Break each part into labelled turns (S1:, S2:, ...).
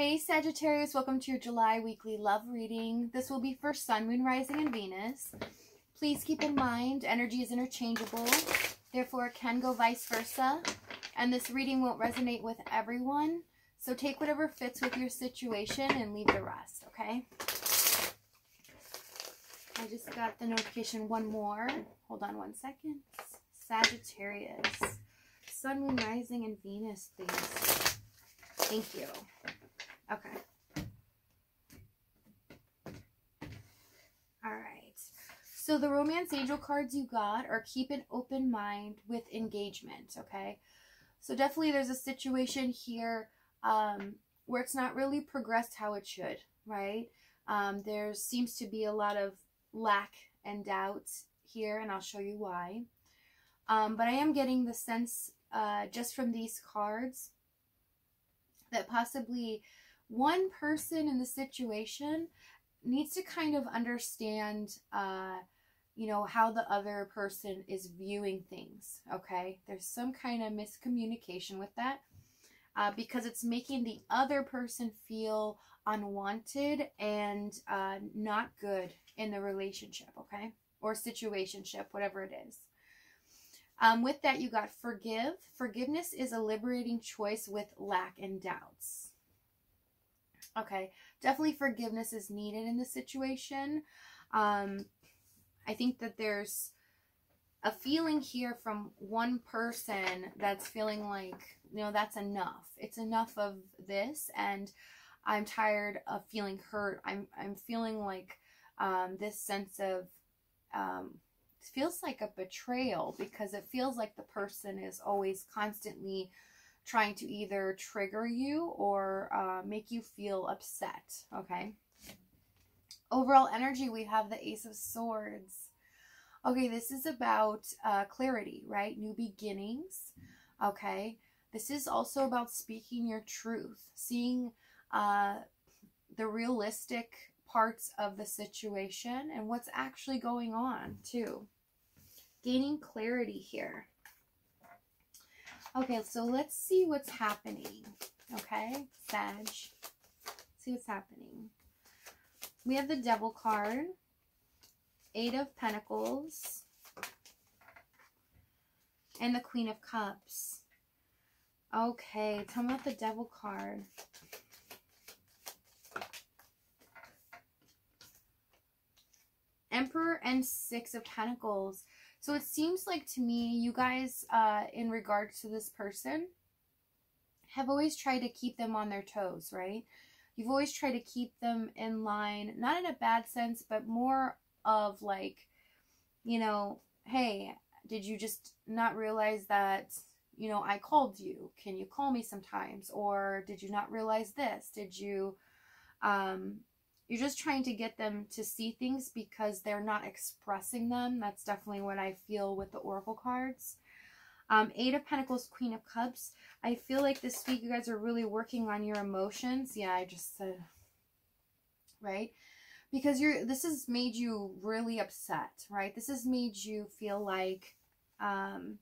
S1: Hey Sagittarius, welcome to your July weekly love reading. This will be for Sun, Moon, Rising, and Venus. Please keep in mind, energy is interchangeable, therefore it can go vice versa. And this reading won't resonate with everyone, so take whatever fits with your situation and leave the rest, okay? I just got the notification one more. Hold on one second. Sagittarius. Sun, Moon, Rising, and Venus, please. Thank you. Okay. All right. So the romance angel cards you got are keep an open mind with engagement, okay? So definitely there's a situation here um, where it's not really progressed how it should, right? Um, there seems to be a lot of lack and doubt here, and I'll show you why. Um, but I am getting the sense uh, just from these cards that possibly one person in the situation needs to kind of understand, uh, you know, how the other person is viewing things, okay? There's some kind of miscommunication with that uh, because it's making the other person feel unwanted and uh, not good in the relationship, okay? Or situationship, whatever it is. Um, with that, you got forgive. Forgiveness is a liberating choice with lack and doubts. Okay, definitely forgiveness is needed in this situation. Um, I think that there's a feeling here from one person that's feeling like, you know, that's enough. It's enough of this, and I'm tired of feeling hurt. I'm I'm feeling like um, this sense of um, it feels like a betrayal because it feels like the person is always constantly trying to either trigger you or uh, make you feel upset, okay? Overall energy, we have the Ace of Swords. Okay, this is about uh, clarity, right? New beginnings, okay? This is also about speaking your truth, seeing uh, the realistic parts of the situation and what's actually going on, too. Gaining clarity here. Okay, so let's see what's happening. Okay, Sag. See what's happening. We have the Devil card. Eight of Pentacles. And the Queen of Cups. Okay, tell me about the Devil card. Emperor and Six of Pentacles. So it seems like to me, you guys, uh, in regards to this person, have always tried to keep them on their toes, right? You've always tried to keep them in line, not in a bad sense, but more of like, you know, hey, did you just not realize that, you know, I called you? Can you call me sometimes? Or did you not realize this? Did you, um, you're just trying to get them to see things because they're not expressing them. That's definitely what I feel with the Oracle cards. Um, Eight of Pentacles, Queen of Cups. I feel like this week you guys are really working on your emotions. Yeah, I just said, right? Because you're, this has made you really upset, right? This has made you feel like, um,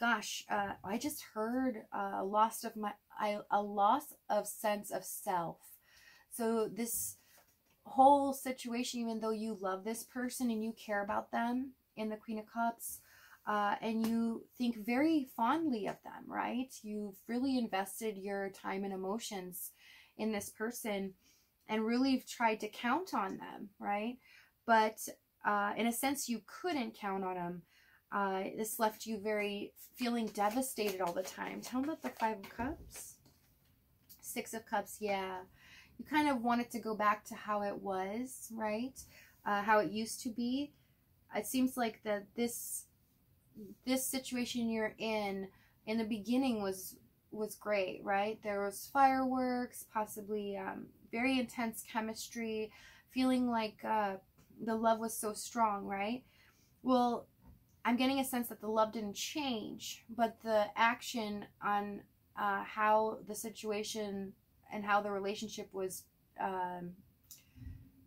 S1: gosh, uh, I just heard a loss of my, I, a loss of sense of self. So this whole situation, even though you love this person and you care about them in the Queen of Cups, uh, and you think very fondly of them, right? You've really invested your time and emotions in this person and really tried to count on them, right? But uh, in a sense, you couldn't count on them. Uh, this left you very feeling devastated all the time. Tell me about the Five of Cups. Six of Cups, yeah you kind of want it to go back to how it was, right? Uh, how it used to be. It seems like that this this situation you're in in the beginning was was great, right? There was fireworks, possibly um, very intense chemistry, feeling like uh, the love was so strong, right? Well, I'm getting a sense that the love didn't change, but the action on uh, how the situation and how the relationship was um,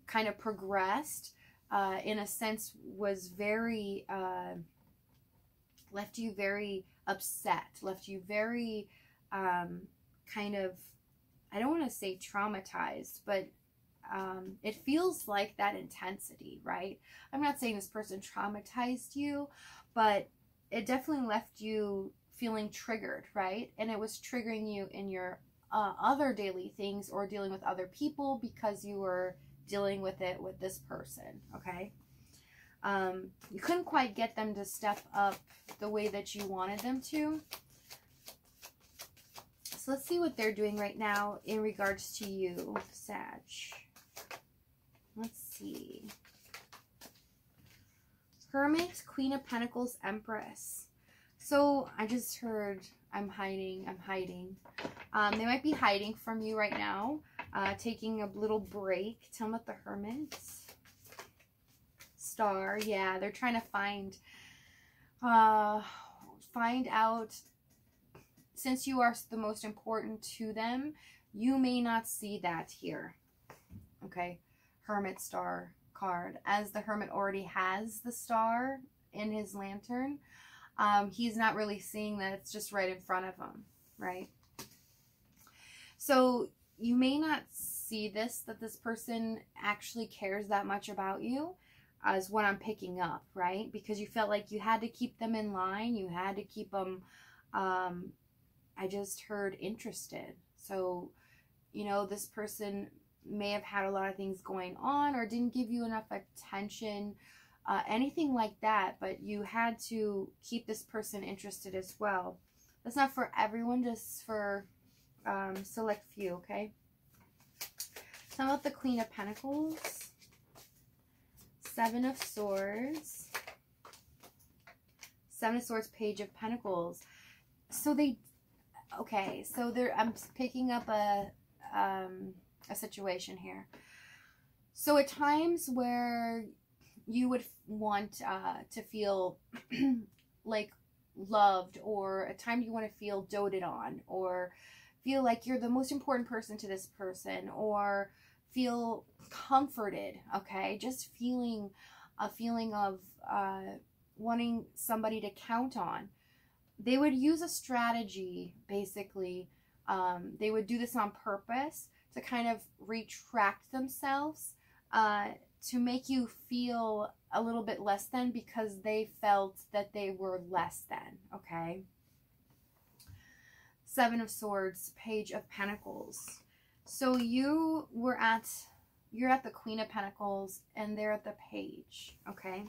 S1: kind of progressed, uh, in a sense, was very, uh, left you very upset, left you very um, kind of, I don't want to say traumatized, but um, it feels like that intensity, right? I'm not saying this person traumatized you, but it definitely left you feeling triggered, right? And it was triggering you in your uh, other daily things or dealing with other people because you were dealing with it with this person, okay? Um, you couldn't quite get them to step up the way that you wanted them to. So let's see what they're doing right now in regards to you, Sag. Let's see. Hermit, Queen of Pentacles, Empress. So I just heard I'm hiding, I'm hiding. Um, they might be hiding from you right now, uh, taking a little break. Tell them about the Hermit. Star, yeah, they're trying to find, uh, find out, since you are the most important to them, you may not see that here. Okay, Hermit Star card. As the Hermit already has the star in his lantern, um, he's not really seeing that it's just right in front of him, right? So you may not see this, that this person actually cares that much about you as what I'm picking up, right? Because you felt like you had to keep them in line. You had to keep them, um, I just heard interested. So, you know, this person may have had a lot of things going on or didn't give you enough attention, uh, anything like that, but you had to keep this person interested as well. That's not for everyone, just for um, select few, okay? Some about the Queen of Pentacles, Seven of Swords, Seven of Swords, Page of Pentacles. So they, okay, so they're, I'm picking up a, um, a situation here. So at times where you would want uh, to feel like loved or a time you want to feel doted on or feel like you're the most important person to this person or feel comforted okay? Just feeling a feeling of uh, wanting somebody to count on. They would use a strategy basically um, they would do this on purpose to kind of retract themselves uh, to make you feel a little bit less than because they felt that they were less than, okay? Seven of Swords, Page of Pentacles. So you were at, you're at the Queen of Pentacles and they're at the Page, okay?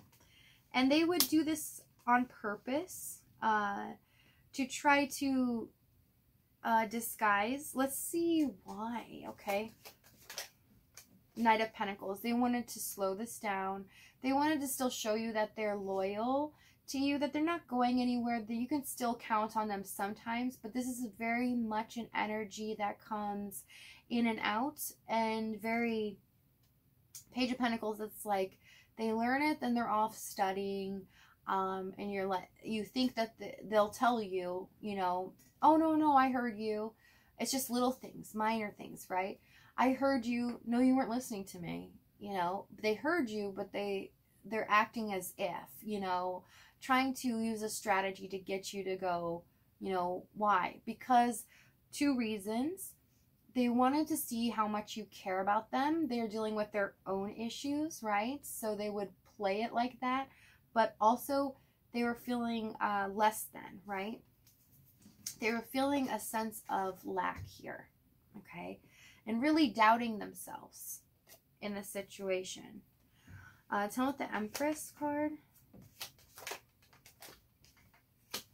S1: And they would do this on purpose uh, to try to uh, disguise. Let's see why, okay? Knight of Pentacles. They wanted to slow this down. They wanted to still show you that they're loyal to you, that they're not going anywhere, that you can still count on them sometimes, but this is very much an energy that comes in and out and very Page of Pentacles, it's like they learn it, then they're off studying, um, and you're like, you think that the, they'll tell you, you know, oh no, no, I heard you. It's just little things, minor things, right? I heard you. No, you weren't listening to me. You know, they heard you, but they they're acting as if, you know, trying to use a strategy to get you to go, you know, why? Because two reasons. They wanted to see how much you care about them. They're dealing with their own issues, right? So they would play it like that. But also, they were feeling uh, less than, right? They were feeling a sense of lack here, okay? And really doubting themselves in the situation. Uh, tell with the Empress card.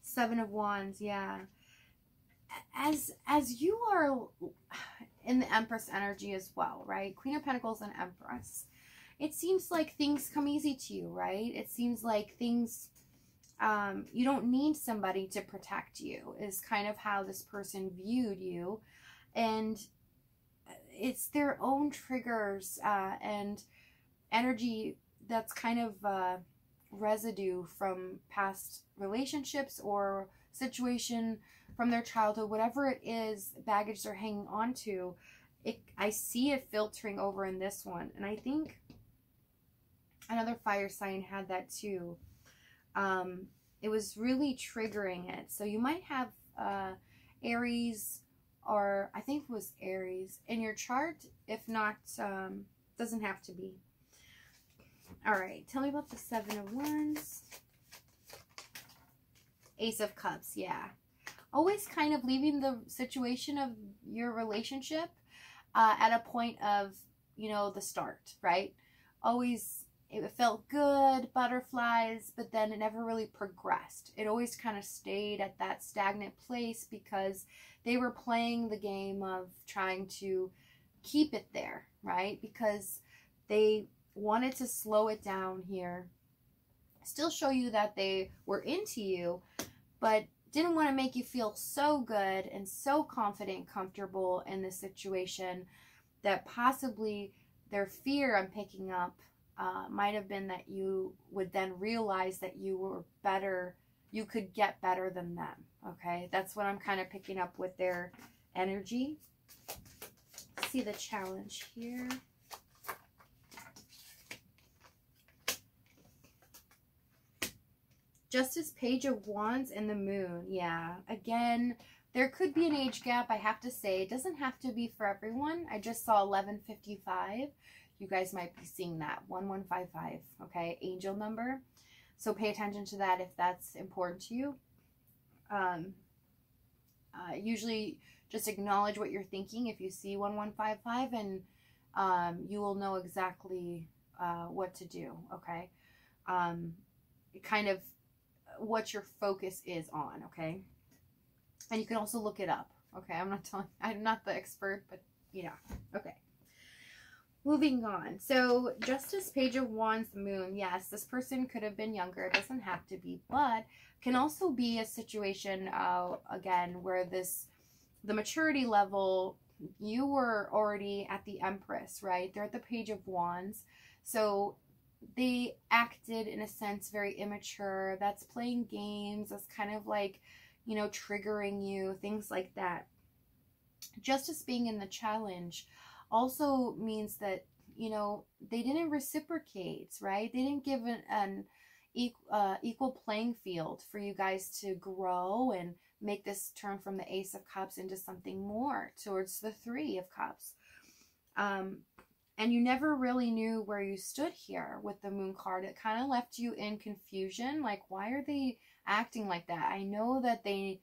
S1: Seven of Wands, yeah. As as you are in the Empress energy as well, right? Queen of Pentacles and Empress. It seems like things come easy to you, right? It seems like things um, you don't need somebody to protect you is kind of how this person viewed you and it's their own triggers uh, and energy that's kind of uh, residue from past relationships or situation from their childhood, whatever it is, baggage they're hanging on to. It, I see it filtering over in this one, and I think another fire sign had that too. Um, it was really triggering it. So you might have uh, Aries, or I think it was Aries in your chart. If not, um, doesn't have to be. All right, tell me about the Seven of Wands. Ace of Cups, yeah. Always kind of leaving the situation of your relationship uh, at a point of, you know, the start, right? Always, it felt good, butterflies, but then it never really progressed. It always kind of stayed at that stagnant place because they were playing the game of trying to keep it there, right? Because they wanted to slow it down here, still show you that they were into you, but didn't want to make you feel so good and so confident comfortable in this situation that possibly their fear I'm picking up uh, might have been that you would then realize that you were better, you could get better than them. Okay, that's what I'm kind of picking up with their energy. See the challenge here. Justice Page of Wands and the Moon. Yeah, again, there could be an age gap, I have to say. It doesn't have to be for everyone. I just saw 1155. You guys might be seeing that. 1155, okay? Angel number. So pay attention to that if that's important to you. Um, uh, usually just acknowledge what you're thinking if you see 1155 and um, you will know exactly uh, what to do, okay? Um, kind of what your focus is on, okay? And you can also look it up, okay? I'm not telling, I'm not the expert, but you know, okay. Moving on. So, Justice Page of Wands, Moon. Yes, this person could have been younger. It doesn't have to be, but can also be a situation, uh, again, where this, the maturity level, you were already at the Empress, right? They're at the Page of Wands. So, they acted in a sense very immature. That's playing games. That's kind of like, you know, triggering you, things like that. Justice being in the challenge also means that, you know, they didn't reciprocate, right? They didn't give an, an equal, uh, equal playing field for you guys to grow and make this turn from the Ace of Cups into something more towards the Three of Cups. Um, and you never really knew where you stood here with the moon card. It kind of left you in confusion. Like, why are they acting like that? I know that they,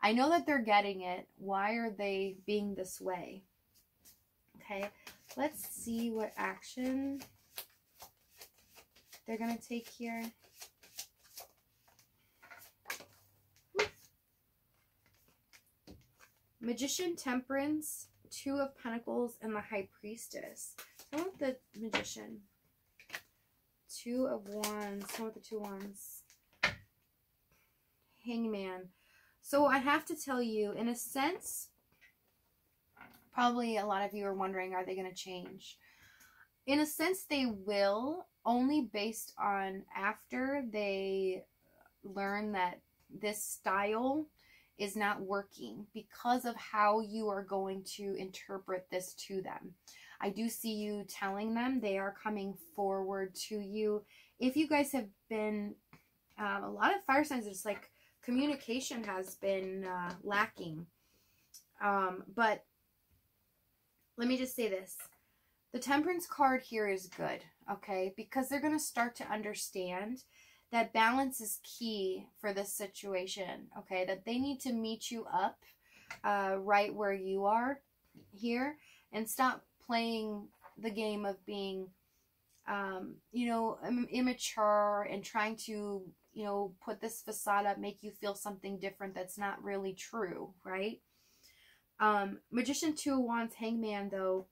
S1: I know that they're getting it. Why are they being this way? Okay, let's see what action they're going to take here. Magician, Temperance, Two of Pentacles, and the High Priestess. I want the Magician. Two of Wands. I want the two Wands. Hangman. So I have to tell you, in a sense, probably a lot of you are wondering, are they going to change? In a sense, they will, only based on after they learn that this style is not working because of how you are going to interpret this to them. I do see you telling them they are coming forward to you. If you guys have been, um, a lot of fire signs, it's like communication has been uh, lacking. Um, but let me just say this. The temperance card here is good, okay? Because they're going to start to understand that balance is key for this situation, okay? That they need to meet you up uh, right where you are here and stop playing the game of being, um, you know, immature and trying to, you know, put this facade up, make you feel something different that's not really true, right? Um, Magician Two Wands, Hangman, though,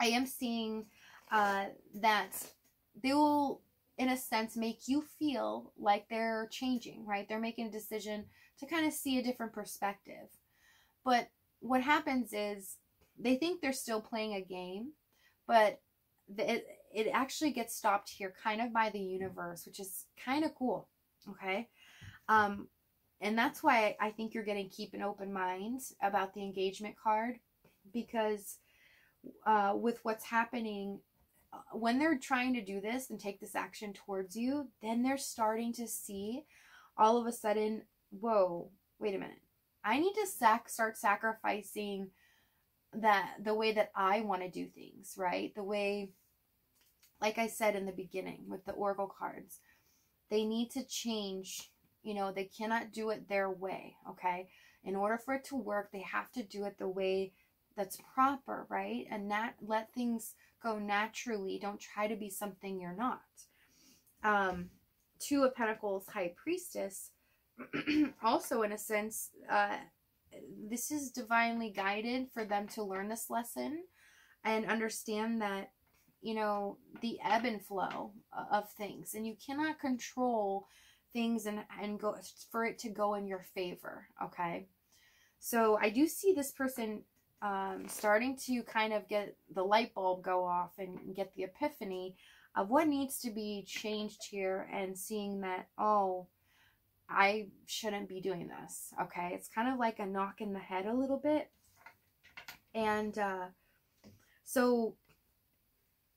S1: I am seeing uh, that they will, in a sense, make you feel like they're changing, right? They're making a decision to kind of see a different perspective. But what happens is they think they're still playing a game, but it, it actually gets stopped here kind of by the universe, which is kind of cool. Okay. Um, and that's why I think you're going to keep an open mind about the engagement card because uh, with what's happening, uh, when they're trying to do this and take this action towards you, then they're starting to see all of a sudden, whoa, wait a minute. I need to sac- start sacrificing that the way that I want to do things, right? The way like I said in the beginning with the oracle cards, they need to change, you know, they cannot do it their way, okay? In order for it to work, they have to do it the way that's proper, right? And not let things go naturally. Don't try to be something you're not. Um, Two of Pentacles, High Priestess, also in a sense, uh, this is divinely guided for them to learn this lesson and understand that, you know, the ebb and flow of things. And you cannot control things and, and go for it to go in your favor, okay? So I do see this person um, starting to kind of get the light bulb go off and get the epiphany of what needs to be changed here and seeing that, oh, I shouldn't be doing this. Okay. It's kind of like a knock in the head a little bit. And uh, so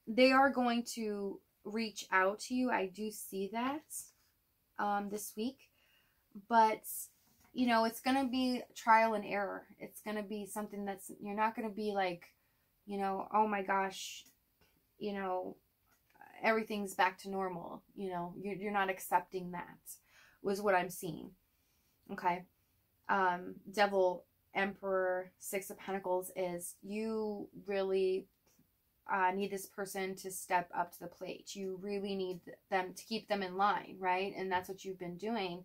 S1: they are going to reach out to you. I do see that um, this week. But, you know, it's going to be trial and error. It's going to be something that's, you're not going to be like, you know, oh my gosh, you know, everything's back to normal. You know, you're, you're not accepting that, was what I'm seeing. Okay. Um, Devil, Emperor, Six of Pentacles is you really uh, need this person to step up to the plate. You really need them to keep them in line, right? And that's what you've been doing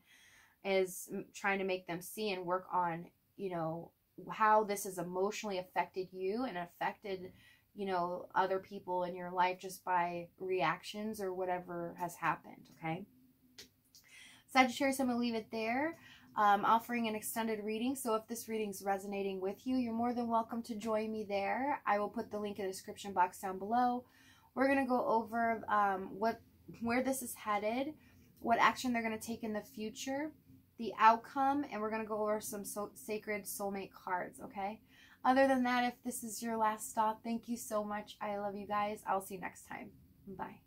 S1: is trying to make them see and work on, you know, how this has emotionally affected you and affected you know, other people in your life just by reactions or whatever has happened, okay? Sagittarius, I'm going to leave it there. Um, offering an extended reading. So if this reading's resonating with you, you're more than welcome to join me there. I will put the link in the description box down below. We're going to go over um, what where this is headed, what action they're going to take in the future, the outcome, and we're going to go over some so sacred soulmate cards, okay? Other than that, if this is your last stop, thank you so much. I love you guys. I'll see you next time. Bye.